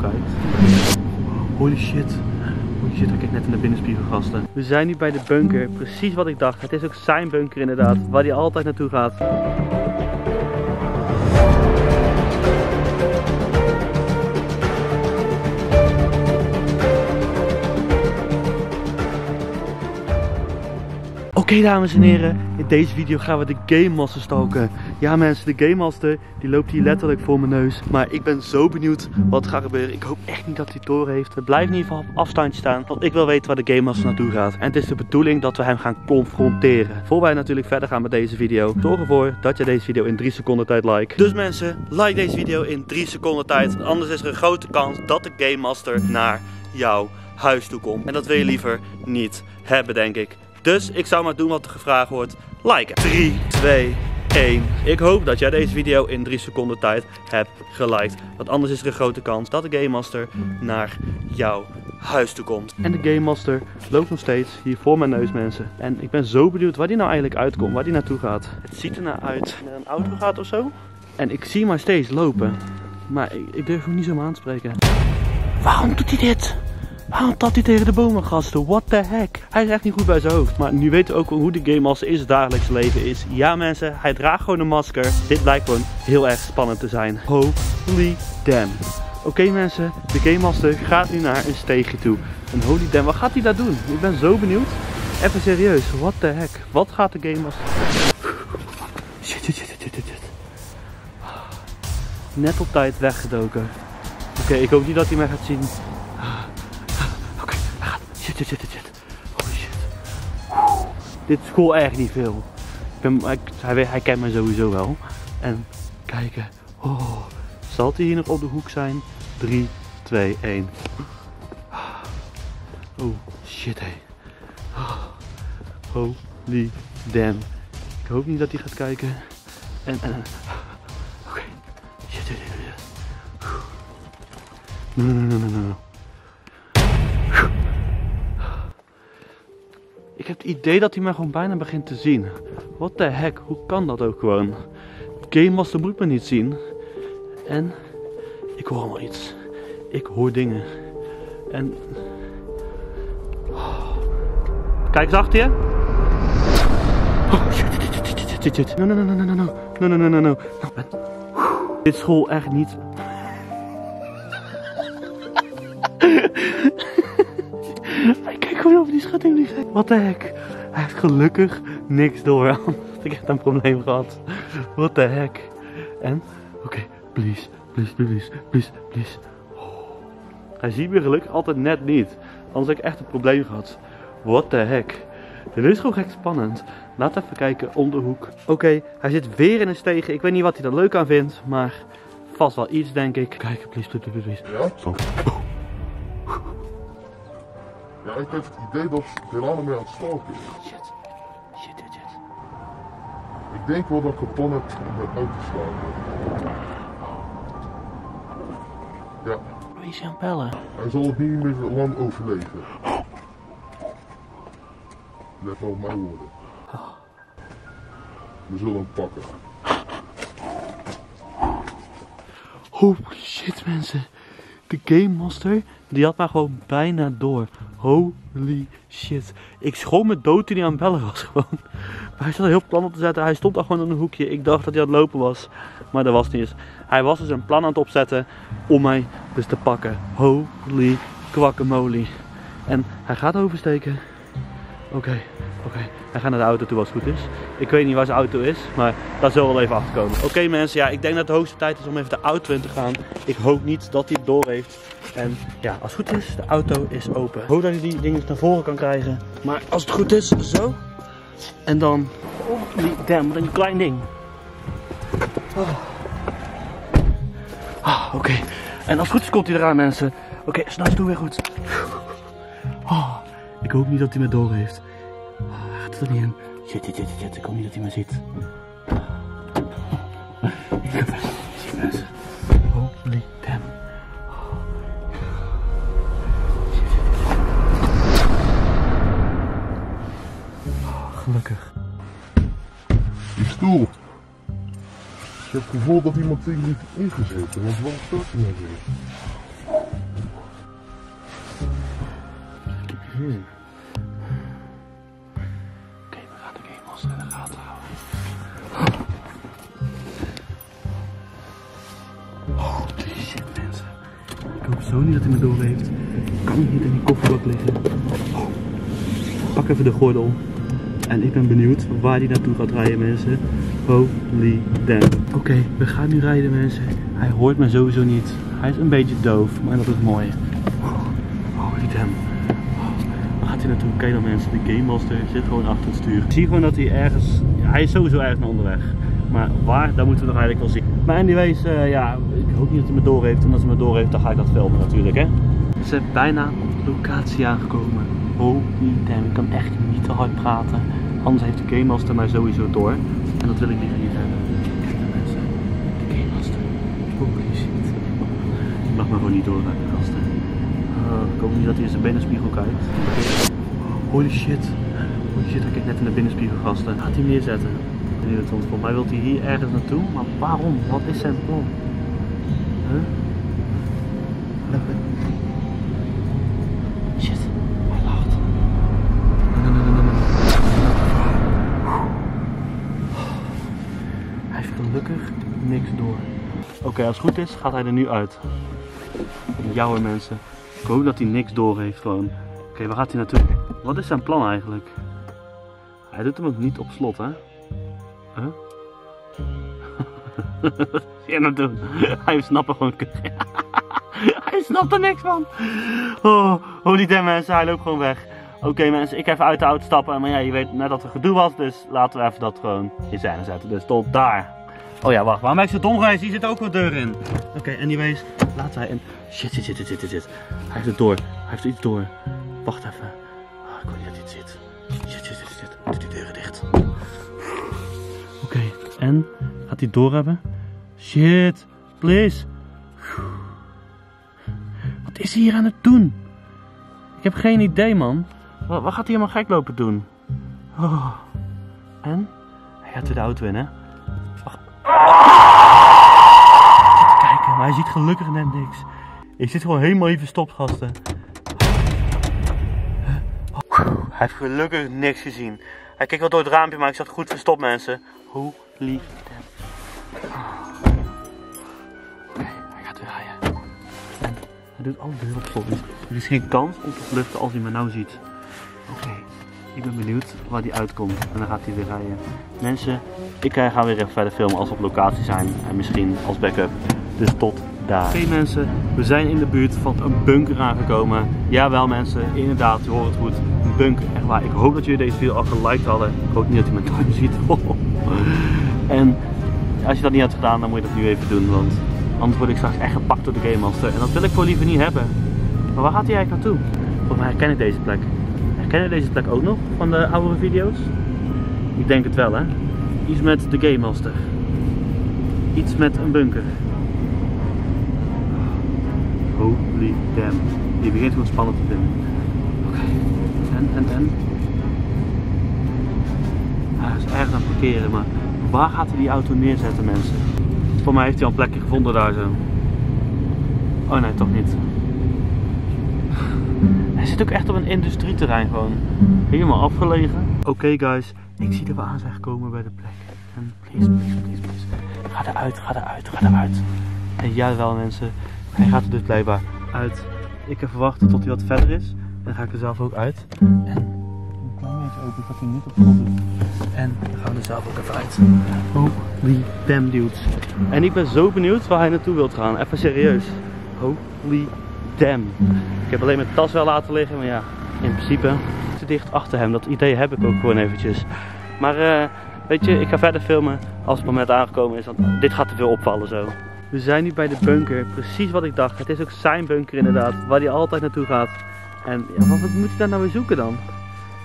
kijkt. Holy shit. Holy shit, hij kijkt net in de binnenspiegel gasten. We zijn nu bij de bunker. Precies wat ik dacht. Het is ook zijn bunker inderdaad. Waar hij altijd naartoe gaat. Oké dames en heren, in deze video gaan we de Game Master stalken. Ja mensen, de Game Master die loopt hier letterlijk voor mijn neus. Maar ik ben zo benieuwd wat gaat gebeuren. Ik hoop echt niet dat hij toren heeft. We blijven in ieder geval op afstandje staan, want ik wil weten waar de Game Master naartoe gaat. En het is de bedoeling dat we hem gaan confronteren. Voor wij natuurlijk verder gaan met deze video, zorg ervoor dat je deze video in 3 seconden tijd like. Dus mensen, like deze video in 3 seconden tijd. Anders is er een grote kans dat de Game Master naar jouw huis toe komt. En dat wil je liever niet hebben denk ik. Dus ik zou maar doen wat er gevraagd wordt. Liken. 3, 2, 1. Ik hoop dat jij deze video in 3 seconden tijd hebt geliked. Want anders is er een grote kans dat de Game Master naar jouw huis toe komt. En de Game Master loopt nog steeds hier voor mijn neus mensen. En ik ben zo benieuwd waar die nou eigenlijk uitkomt. Waar die naartoe gaat. Het ziet er naar uit naar een auto gaat of zo. En ik zie maar steeds lopen. Maar ik, ik durf hem niet zo aan te spreken. Waarom doet hij dit? Waarom tapt hij tegen de bomen, gasten? What the heck? Hij is echt niet goed bij zijn hoofd. Maar nu weten we ook hoe de Game Master in dagelijks leven is. Ja mensen, hij draagt gewoon een masker. Dit blijkt gewoon heel erg spannend te zijn. Holy damn. Oké mensen, de Game Master gaat nu naar een steegje toe. En holy damn, wat gaat hij daar doen? Ik ben zo benieuwd. Even serieus, what the heck? Wat gaat de Game Master... Shit, shit, shit, shit, shit. Net op tijd weggedoken. Oké, ik hoop niet dat hij mij gaat zien. Shit, shit, shit, shit. Dit gewoon echt niet veel. Ik ben, hij, hij, kent me sowieso wel. En kijken. Oh, zal hij hier nog op de hoek zijn? 3, 2, 1. Oh, shit hé. Oh, holy damn. Ik hoop niet dat hij gaat kijken. En, en, oké. Shit, shit, shit, shit. No, no, no, no, no, het idee dat hij me gewoon bijna begint te zien. What the heck, hoe kan dat ook gewoon? Game Master moet me niet zien. En ik hoor allemaal iets. Ik hoor dingen. En. Kijk eens achter je. Oh. No, no, no, no, no, no, no, no, no, no, no. Nou, Dit gewoon echt niet. Wat de heck. Hij heeft gelukkig niks door. Anders had ik echt een probleem gehad. Wat de heck. En? Oké, please, please, please, please, please. Oh. Hij ziet me gelukkig altijd net niet. Anders had ik echt een probleem gehad. What the heck. Dit is gewoon gek spannend. Laat even kijken om de hoek. Oké, hij zit weer in een steeg. Ik weet niet wat hij er leuk aan vindt, maar vast wel iets denk ik. Kijk, please, please, please, please. Ja? Zo. Ja, ik heb het idee dat Delano mij aan het stalken is. Shit. Shit, shit, shit. Ik denk wel dat ik een plan heb om het uit te slaan. Ja, hij aan het bellen? hij zal het niet meer lang overleven. Let maar op mijn woorden. We zullen hem pakken. Holy shit mensen. De Game Master, die had maar gewoon bijna door. Holy shit. Ik schoon me dood toen hij aan het bellen was gewoon. Hij zat heel plan op te zetten. Hij stond daar gewoon in een hoekje. Ik dacht dat hij aan het lopen was. Maar dat was niet eens. Hij was dus een plan aan het opzetten om mij dus te pakken. Holy guacamole. En hij gaat oversteken. Oké, oké. Hij gaat naar de auto toe als het goed is. Ik weet niet waar zijn auto is, maar daar zullen we wel even achter komen. Oké mensen, ja, ik denk dat het de hoogste tijd is om even de auto in te gaan. Ik hoop niet dat hij het door heeft. En ja, als het goed is, de auto is open. Ik hoop dat hij die dingen naar voren kan krijgen. Maar als het goed is, zo. En dan... Holy damn, wat een klein ding. Oh. Ah, oké. En als het goed is, komt hij eraan mensen. Oké, snel het weer goed. Oh, ik hoop niet dat hij me door heeft achter. Shit, shit, shit, shit, ik hoop niet dat hij me ziet. Ik heb ziek mensen. Holy damn. Oh, gelukkig. Die stoel. Ik heb het gevoel dat iemand tegen heeft ingezeten, want waar staat hij nou weer? Hmm. Zo niet dat hij me door heeft. Kan hij niet in die kofferbak liggen? Oh. Pak even de gordel. En ik ben benieuwd waar hij naartoe gaat rijden, mensen. Holy damn. Oké, we gaan nu rijden, mensen. Hij hoort me sowieso niet. Hij is een beetje doof, maar dat is mooi. Holy damn. Waar gaat hij naartoe? Kijk dan mensen, de Game Master zit gewoon achter het stuur. Ik zie gewoon dat hij ergens, hij is sowieso ergens naar onderweg. Maar waar, dat moeten we nog eigenlijk wel zien. Maar anyways, uh, ja, ik hoop niet dat hij me door heeft. En als hij me door heeft, dan ga ik dat filmen natuurlijk, hè. We zijn bijna op de locatie aangekomen. Holy damn, ik kan echt niet te hard praten. Anders heeft de Game Master mij sowieso door. En dat wil ik liever niet nou mensen, de Game Master. Holy shit. Ik mag me gewoon niet doorrijden, gasten. Uh, ik hoop niet dat hij in zijn binnenspiegel kijkt. Holy shit. Holy shit, hij kijkt net in de binnenspiegel, gasten. Gaat hij hem neerzetten? Volgens mij wil hij hier ergens naartoe, maar waarom? Wat is zijn plan? Huh? Shit, hij lacht. Hij heeft gelukkig niks door. Oké, als het goed is, gaat hij er nu uit. Ja hoor mensen. Ik hoop dat hij niks door heeft gewoon. Oké, waar gaat hij naartoe? Wat is zijn plan eigenlijk? Hij doet hem ook niet op slot, hè? Huh? Wat hij aan het doen? Hij snapt er gewoon Hij snapt er niks van. Oh, holy damn mensen, hij loopt gewoon weg. Oké mensen, ik even uit de auto stappen. Maar ja, je weet net dat er gedoe was. Dus laten we even dat gewoon in scène zetten. Dus tot daar. Oh ja, wacht. Waarom ben ik zo dom geweest? Hier zit ook een deur in. Oké, okay, anyways. Laten wij in. Shit, shit, shit, shit, shit. Hij heeft het door. Hij heeft iets door. Wacht even. Oh, ik wil niet dat het zit. Shit, shit, shit, shit. Doe die deuren dicht. En? Gaat hij door hebben? Shit, please. Wat is hij hier aan het doen? Ik heb geen idee, man. Wat, gaat hij helemaal gek lopen doen? Oh. En? Hij gaat weer de auto in, hè? Wacht. Kijken, maar hij ziet gelukkig net niks. Ik zit gewoon helemaal hier verstopt, gasten. Hij heeft gelukkig niks gezien. Hij keek wel door het raampje, maar ik zat goed verstopt, mensen. Holy damn. Oké, hij gaat weer rijden. En hij doet alle deuren slot. Dus er is geen kans om te vluchten als hij me nou ziet. Oké, ik ben benieuwd waar hij uitkomt. En dan gaat hij weer rijden. Mensen, ik ga weer even verder filmen als we op locatie zijn. En misschien als backup. Dus tot daar. Oké mensen, we zijn in de buurt van een bunker aangekomen. Jawel mensen, inderdaad, je hoort het goed. Een bunker, echt waar. Ik hoop dat jullie deze video al geliked hadden. Ik hoop niet dat hij mijn duim ziet. en als je dat niet had gedaan, dan moet je dat nu even doen. Want anders word ik straks echt gepakt door de Game Master. En dat wil ik voor liever niet hebben. Maar waar gaat hij eigenlijk naartoe? Volgens mij herken ik deze plek. Herken je deze plek ook nog van de oudere video's? Ik denk het wel hè. Iets met de Game Master. Iets met een bunker. Holy damn. Die begint gewoon spannend te vinden. Oké. Okay. En, en, en. Hij is erg aan het parkeren, maar waar gaat hij die auto neerzetten mensen? Voor mij heeft hij al een plekje gevonden daar zo. Oh nee, toch niet. Hij zit ook echt op een industrieterrein gewoon. Helemaal afgelegen. Oké guys, ik zie dat we aan zijn gekomen bij de plek. En please, please, please, please. Ga eruit, ga eruit, ga eruit. En jawel mensen, hij gaat er dus blijkbaar uit. Ik heb verwacht tot hij wat verder is. En dan ga ik er zelf ook uit. En een klein beetje open, dat hij niet op doet. En gaan er zelf ook even uit. Holy damn dudes. En ik ben zo benieuwd waar hij naartoe wilt gaan. Even serieus. Holy damn. Ik heb alleen mijn tas wel laten liggen, maar ja, in principe te dicht achter hem. Dat idee heb ik ook gewoon eventjes. Maar uh, weet je, ik ga verder filmen als het moment aangekomen is. Want dit gaat te veel opvallen zo. We zijn nu bij de bunker. Precies wat ik dacht. Het is ook zijn bunker inderdaad. Waar hij altijd naartoe gaat. En ja, wat moet hij daar nou weer zoeken dan?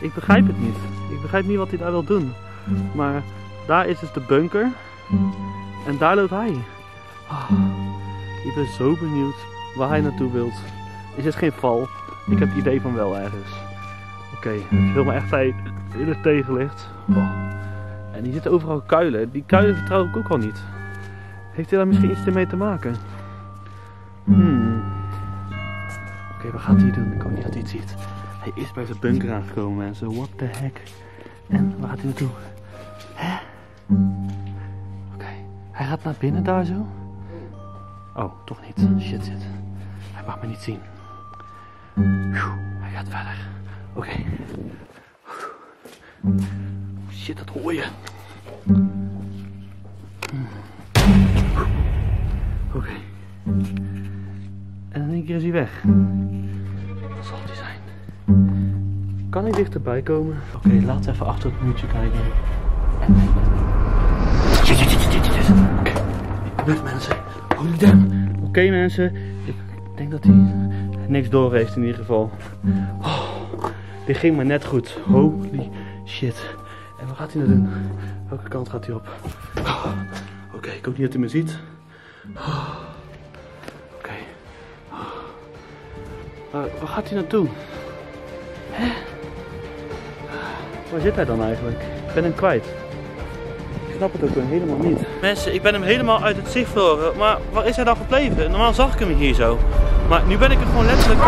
Ik begrijp het niet. Ik begrijp niet wat hij daar wil doen. Maar daar is dus de bunker. En daar loopt hij. Oh, ik ben zo benieuwd waar hij naartoe wilt. Is het geen val? Ik heb het idee van wel ergens. Oké, okay, ik wil me echt tijd in het tegenlicht. Oh. En hier zitten overal kuilen. Die kuilen vertrouw ik ook al niet. Heeft hij daar misschien iets mee te maken? Hmm. Oké, wat gaat hij doen? Ik hoop niet dat hij het ziet. Hij is bij zijn bunker aangekomen mensen. What the heck? En waar gaat hij naartoe? Hè? Oké. Hij gaat naar binnen daar zo. Oh, toch niet. Shit, shit. Hij mag me niet zien. Hij gaat verder. Oké. Shit, dat hoor je. Oké. En in één keer is hij weg. Kan hij dichterbij komen? Oké, laten we even achter het muurtje kijken. Oké, mensen. Holy damn. Oké mensen, ik denk dat hij niks door heeft in ieder geval. Oh, dit ging maar net goed. Holy shit. En wat gaat hij nou doen? Welke kant gaat hij op? Oh, Oké, ik hoop niet dat hij me ziet. Oh, Oké. Oh. Waar, waar gaat hij naartoe? Hè? Waar zit hij dan eigenlijk? Ik ben hem kwijt. Ik snap het ook helemaal niet. Mensen, ik ben hem helemaal uit het zicht verloren. Maar waar is hij dan gebleven? Normaal zag ik hem hier zo. Maar nu ben ik er gewoon letterlijk.